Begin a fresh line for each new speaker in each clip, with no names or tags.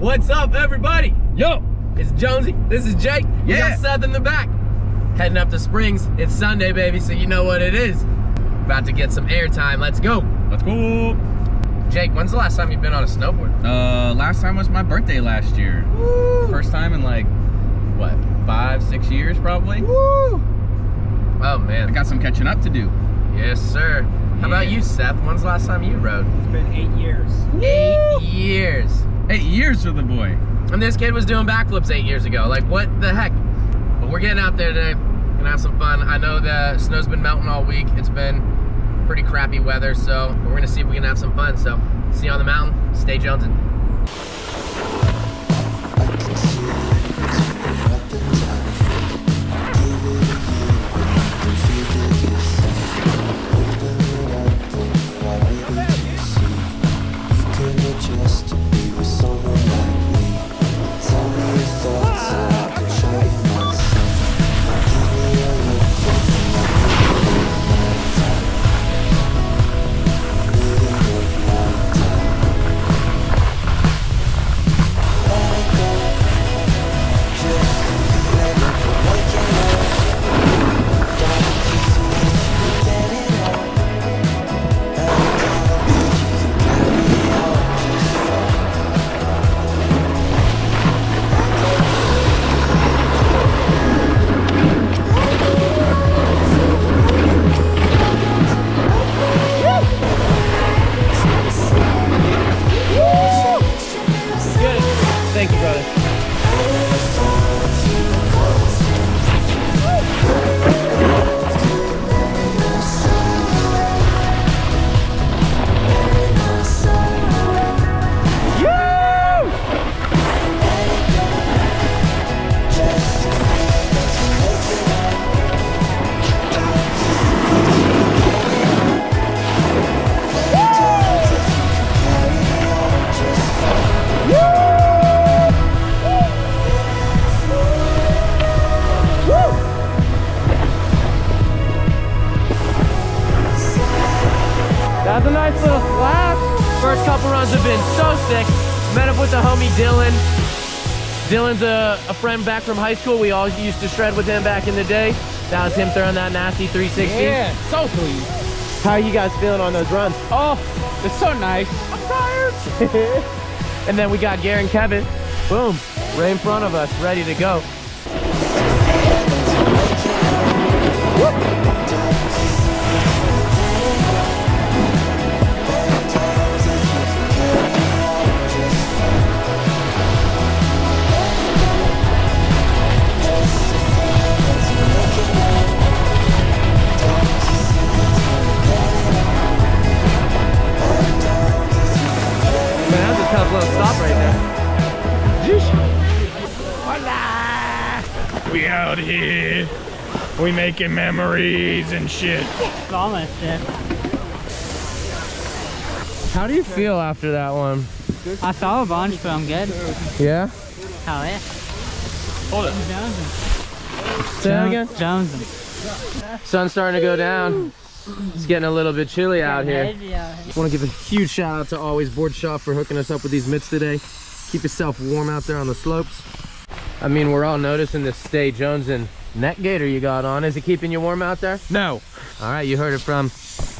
What's up, everybody?
Yo!
It's Jonesy. This is Jake. We
Yeah.
got Seth in the back. Heading up to Springs. It's Sunday, baby, so you know what it is. About to get some airtime. Let's go.
Let's go!
Jake, when's the last time you've been on a snowboard?
Uh, last time was my birthday last year. Woo. First time in like, what, five, six years probably?
Woo! Oh, man.
I got some catching up to do.
Yes, sir. How about you, Seth? When's the last time you rode?
It's been eight years.
Eight years.
For the boy.
And this kid was doing backflips eight years ago. Like, what the heck? But we're getting out there today. Gonna have some fun. I know the snow's been melting all week. It's been pretty crappy weather, so we're gonna see if we can have some fun. So, see you on the mountain. Stay jonesing.
Just
Thank That's a nice little splash. First couple runs have been so sick. Met up with the homie Dylan. Dylan's a, a friend back from high school. We all used to shred with him back in the day. That was him throwing that nasty 360.
Yeah, so clean.
How are you guys feeling on those runs?
Oh, it's so nice. I'm tired.
And then we got Garen Kevin. Boom. Right in front of us, ready to go. Man, tough little stop right there.
We out here. We making memories and shit.
Almost it.
How do you feel after that one?
I saw a bunch, but I'm good.
Yeah?
How yeah?
Hold it.
Jonesing.
Say that again?
Jonesing.
Sun's starting to go down. It's getting a little bit chilly out here.
Yeah.
want to give a huge shout out to Always Board Shop for hooking us up with these mitts today. Keep yourself warm out there on the slopes. I mean, we're all noticing this Stay Jonesin' neck gaiter you got on. Is it keeping you warm out there?
No.
All right, you heard it from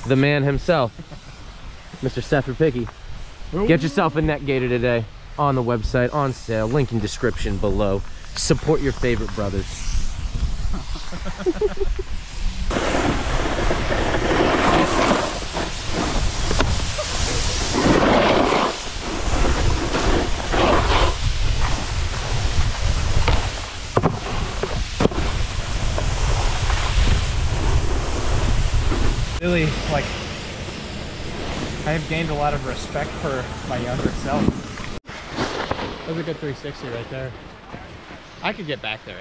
the man himself, Mr. Seth Repicky. Get yourself a neck gaiter today on the website, on sale, link in description below. Support your favorite brothers.
Really, like, I have gained a lot of respect for my younger self. That was a good 360 right there. I could get back there.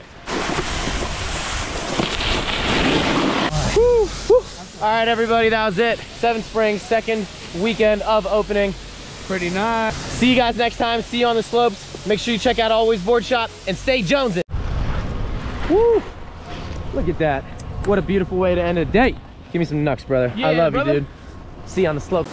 All right, everybody, that was it. Seven Springs, second weekend of opening.
Pretty nice.
See you guys next time. See you on the slopes. Make sure you check out Always Board Shop and stay jonesing. Woo! Look at that. What a beautiful way to end a day. Give me some nucks, brother. I love
brother.
you, dude. See you on the slope.